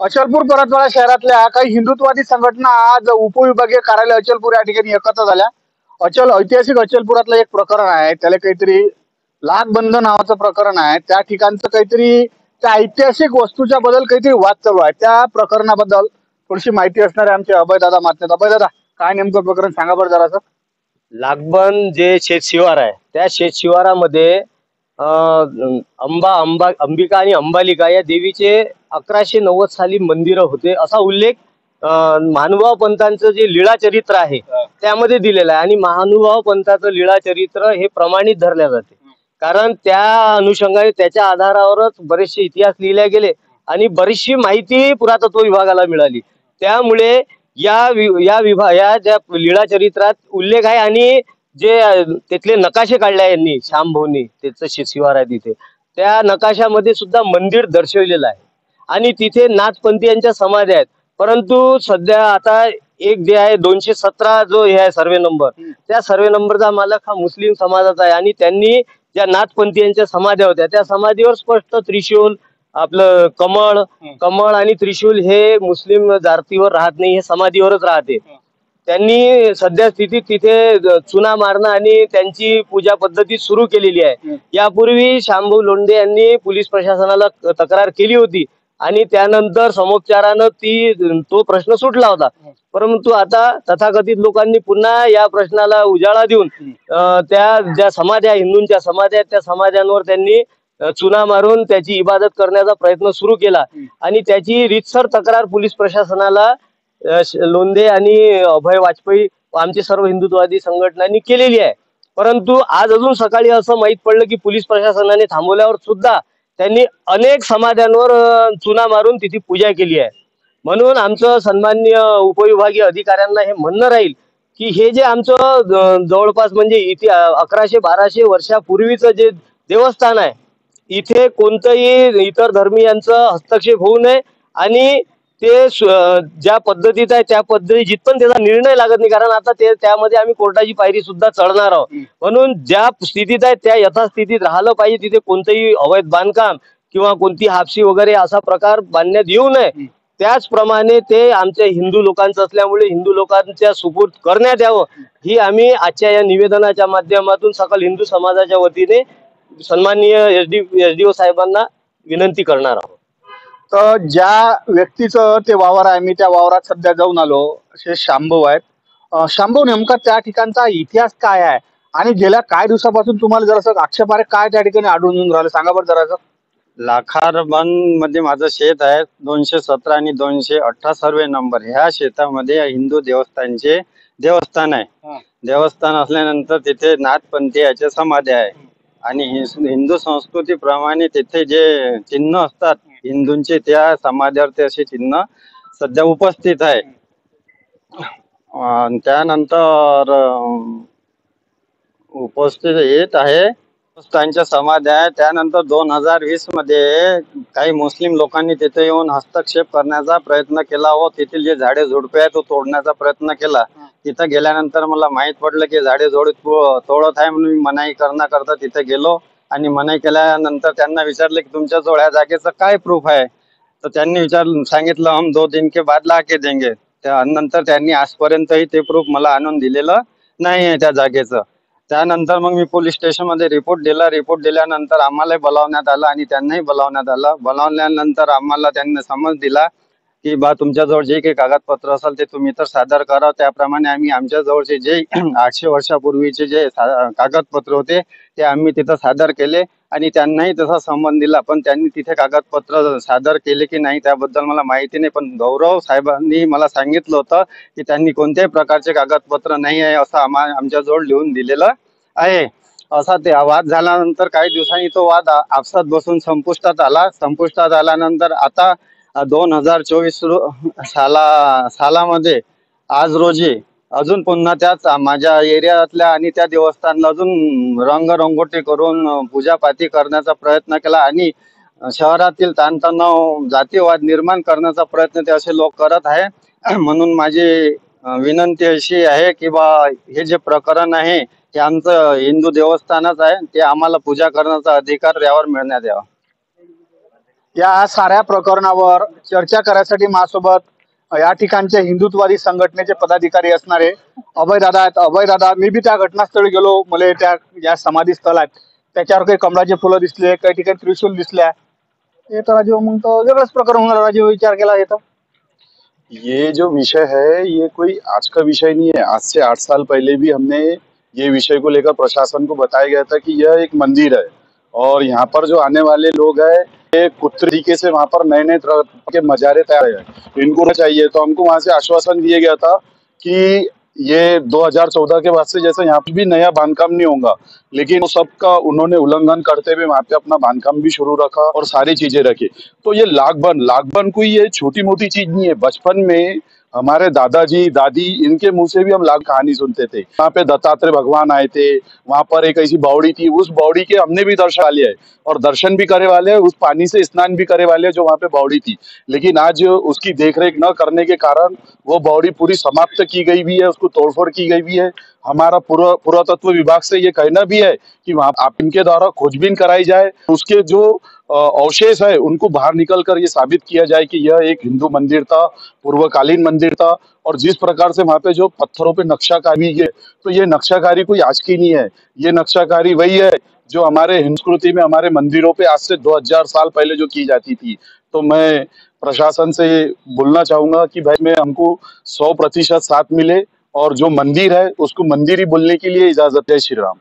अचलपूर परतवाडा शहरातल्या काही हिंदुत्ववादी संघटना आज उपविभागीय कार्यालय अचलपूर या ठिकाणी एकत्र झाल्या. अचल ऐतिहासिक अचलपुरातलं एक प्रकरण आहे. त्याला काहीतरी लाखबंद नावाचं प्रकरण आहे. त्या ठिकाणचं काहीतरी त्या ऐतिहासिक वस्तूच्या बद्दल काहीतरी वाद चालू आहे. त्या प्रकरणाबद्दल थोडीशी माहिती असणारे आमचे अभयदादा मातनेत. अभयदादा काय नेमकं प्रकरण? सांगा बरं जरासं. लागबन जे शेत शिवार आहे त्या शेत शिवारामध्ये अं, अंबा अंबा अंबिका आणि अंबालिका या देवीचे अकराशे नव्वद साली मंदिरं होते. असा उल्लेख महानुभाव पंथांचं जे लीळा चरित्र आहे त्यामध्ये दिलेलं आहे. आणि महानुभाव पंथाचं लीळा चरित्र हे प्रमाणित धरल्या जाते. कारण त्या अनुषंगाने त्याच्या आधारावरच बरेचसे इतिहास लिहिले गेले आणि बरीचशी माहिती पुरातत्व विभागाला मिळाली. त्यामुळे या वि- या विभाग या ज्या लीळा चरित्रात उल्लेख आहे आणि जे तिथले नकाशे काढले यांनी श्यामभाऊनी त्याचं शि- शिवार आहे तिथे. त्या नकाशामध्ये सुद्धा मंदिर दर्शवलेलं आहे. आणि तिथे नाथपंथीयांच्या समाधी आहेत. परंतु सध्या आता एक जे आहे दोनशे सतरा जो हे आहे सर्वे नंबर त्या सर्वे नंबरचा मालक हा मुस्लिम समाजाचा आहे. आणि त्यांनी ज्या नाथपंथीयांच्या समाध्या होत्या त्या समाधीवर स्पष्ट त्रिशूल आपलं कमळ कमळ आणि त्रिशूल हे मुस्लिम जातीवर राहत नाही हे समाधीवरच राहते. त्यांनी सध्या स्थितीत तिथे चुना मारणं आणि त्यांची पूजा पद्धती सुरू केलेली आहे. यापूर्वी शांभू लोंढे यांनी पोलीस प्रशासनाला तक्रार केली होती. आणि त्यानंतर समोपचारानं ती तो प्रश्न सुटला होता. परंतु आता तथाकथित लोकांनी पुन्हा या प्रश्नाला उजाळा देऊन त्या ज्या समाध्या हिंदूंच्या समाध्या आहेत त्या समाध्यांवर त्यांनी चुना मारून त्याची इबादत करण्याचा प्रयत्न सुरू केला. आणि त्याची रीतसर तक्रार पोलीस प्रशासनाला लोंढे आणि अभय वाजपेयी आमचे सर्व हिंदुत्ववादी संघटनांनी केलेली आहे. परंतु आज अजून सकाळी असं माहीत पडलं की पोलीस प्रशासनाने थांबवल्यावर सुद्धा त्यांनी अनेक समाध्यांवर चुना मारून तिथे पूजा केली आहे. म्हणून आमचं सन्मान्य उपविभागीय अधिकाऱ्यांना हे म्हणणं राहील की हे जे आमचं जवळपास म्हणजे इथे अकराशे बाराशे वर्षापूर्वीचं जे देवस्थान आहे इथे कोणतंही इतर धर्मीयांचं हस्तक्षेप होऊ नये आणि ते ज्या पद्धतीत आहे त्या पद्धती जिथपण त्याचा निर्णय लागत नाही कारण आता ते त्यामध्ये आम्ही कोर्टाची पायरी सुद्धा चढणार आहोत. म्हणून ज्या स्थितीत आहे त्या यथास्थितीत राहिलं पाहिजे तिथे कोणतंही अवैध बांधकाम किंवा कोणती हापशी वगैरे असा प्रकार बांधण्यात येऊ नये. त्याचप्रमाणे ते आमच्या हिंदू लोकांचं असल्यामुळे हिंदू लोकांच्या सुपूर्द करण्यात यावं. ही आम्ही आजच्या या निवेदनाच्या माध्यमातून सकल हिंदू समाजाच्या वतीने सन्माननीय S D S D O साहेबांना विनंती करणार आहोत. तर ज्या व्यक्तीचं ते वावर आहे मी त्या वावरात सध्या जाऊन आलो. असे शांभव आहेत. शांभव नेमका त्या ठिकाणचा इतिहास काय आहे? आणि गेल्या काय दिवसापासून तुम्हाला जरासं आक्षेपार्ह काय त्या ठिकाणी आढळून येऊन राहिलं? सांगा बरं जरासं लाखार बनमध्ये माझं शेत आहे. दोनशे सतरा आणि दोनशे अठरा सर्वे नंबर. ह्या शेतामध्ये हिंदू देवस्थानचे देवस्थान. आहे. देवस्थान असल्यानंतर तिथे नाथपंथीयाचे समाधी आहे. आणि हिंदू संस्कृतीप्रमाणे तिथे जे चिन्ह असतात हिंदूंचे त्या समाजावरती असे चिन्ह सध्या उपस्थित आहे. त्यानंतर उपस्थित येत आहे. त्यांच्या समाज आहे. त्यानंतर दोन हजार वीसमध्ये काही मुस्लिम लोकांनी तिथे येऊन हस्तक्षेप करण्याचा प्रयत्न केला व तेथील जे झाडे झुडपे आहेत तो तोडण्याचा प्रयत्न केला. तिथं गेल्यानंतर मला माहीत पडलं की झाडे झोड तोडत आहे म्हणून मी मनाई करण्याकरता तिथे गेलो. आणि मनाई केल्यानंतर त्यांना विचारलं की तुमच्याजवळ या जागेचं काय प्रूफ आहे? तर त्यांनी विचारलं सांगितलं हम दो दिन के बाद ला के देंगे त्यानंतर त्यांनी आजपर्यंतही ते प्रूफ मला आणून दिलेलं नाही आहे त्या जागेचं. त्यानंतर मग मी पोलीस स्टेशनमध्ये रिपोर्ट दिला. रिपोर्ट दिल्यानंतर आम्हालाही बोलावण्यात आलं आणि त्यांनाही बोलावण्यात आलं. बोलावल्यानंतर आम्हाला त्यांनी समज दिला की बा तुमच्याजवळ जे काही कागदपत्र असेल ते तुम्ही तर सादर करा. त्याप्रमाणे आम्ही आमच्या जवळचे जे आठशे वर्षापूर्वीचे जे कागदपत्र होते ते आम्ही तिथं सादर केले आणि त्यांनाही तसा संबंध दिला. पण त्यांनी तिथे कागदपत्र सादर केले की नाही त्याबद्दल मला माहिती नाही. पण गौरव साहेबांनी मला सांगितलं होतं की त्यांनी कोणत्याही प्रकारचे कागदपत्र नाही आहे असं आम्हा आमच्याजवळ लिहून दिलेलं आहे. असा ते वाद झाल्यानंतर काही दिवसांनी तो वाद आपसात बसून संपुष्टात आला. संपुष्टात आल्यानंतर आता दोन हजार चोवीस साला सालामध्ये आज रोजी अजून पुन्हा त्याच माझ्या एरियातल्या आणि त्या देवस्थानला अजून रंगरंगोटी करून पूजापाती करण्याचा प्रयत्न केला आणि शहरातील ताणतणाव जातीवाद निर्माण करण्याचा प्रयत्न ते असे लोक करत आहे. म्हणून माझी विनंती अशी आहे की बा हे जे प्रकरण आहे हे आमचं हिंदू देवस्थानच आहे ते आम्हाला पूजा करण्याचा अधिकार यावर मिळण्यात यावा. या साऱ्या प्रकरणावर चर्चा करायसाठी माझ्यासोबत या ठिकाणच्या हिंदुत्ववादी संघटनेचे पदाधिकारी असणारे अभय दादा आहेत. अभय दादा मी बी त्या घटनास्थळी गेलो. मला त्या ज्या समाधी स्थळ आहेत. त्याच्यावर काही कमळाचे फुलं दिसले काही ठिकाणी त्रिशूल दिसल्या. हे तर राजीव मग तो वेगळंच प्रकरण होणार. राजीव विचार केला येतो ये जो विषय है ये कोई आज का विषय नहीं है. आज से आठ साल पहले भी हमने ये विषय को लेकर प्रशासन को बताया गया था कि यह एक मंदिर है। और यहाँ पर जो आने वाले लोग हैं तरीके से वहाँ पर नए नए के मजारे तैयार है। इनको चाहिए तो हमको वहाँ से आश्वासन दिया गया था कि ये 2014 के बाद से जैसे यहाँ पे भी नया बांधकाम नहीं होगा, लेकिन सबका उन्होंने उल्लंघन करते हुए वहाँ पे अपना बांधकाम भी शुरू रखा और सारी चीज़ें रखी। तो ये लागबन लागबन कोई ये छोटी मोटी चीज़ नहीं है। बचपन में हमारे दादाजी, दादी, इनके मुँह से भी हम लाग कहानी सुनते थे। वहाँ पे दत्तात्रेय भगवान आए थे, वहाँ पर एक ऐसी बावड़ी थी, उस बावड़ी के हमने भी दर्शन लिया है और दर्शन भी करे वाले हैं उस पानी से स्नान भी करे वाले हैं जो वहाँ पे बावड़ी थी। लेकिन आज उसकी देखरेख न करने के कारण वो बावड़ी पूरी समाप्त की गई भी है, उसको तोड़फोड़ की गई भी है। हमारा पुरा, पुरातत्व विभाग से ये कहना भी है कि वहाँ आप इनके द्वारा खोजबीन कराई जाए, उसके जो अवशेष है, उनको बाहर निकल कर ये साबित किया जाए कि यह एक हिंदू मंदिर था, पूर्वकालीन मंदिर था और जिस प्रकार से वहाँ पे जो पत्थरों पे नक्शाकारी है तो ये नक्शाकारी कोई आज की नहीं है। ये नक्शाकारी वही है जो हमारे संस्कृति में, हमारे मंदिरों पे आज से 2000 साल पहले जो की जाती थी। तो मैं प्रशासन से बोलना चाहूँगा कि भाई, में हमको सौ प्रतिशत साथ मिले और जो मंदिर है, उसको मंदिर ही बोलने के लिए इजाज़त है श्री राम।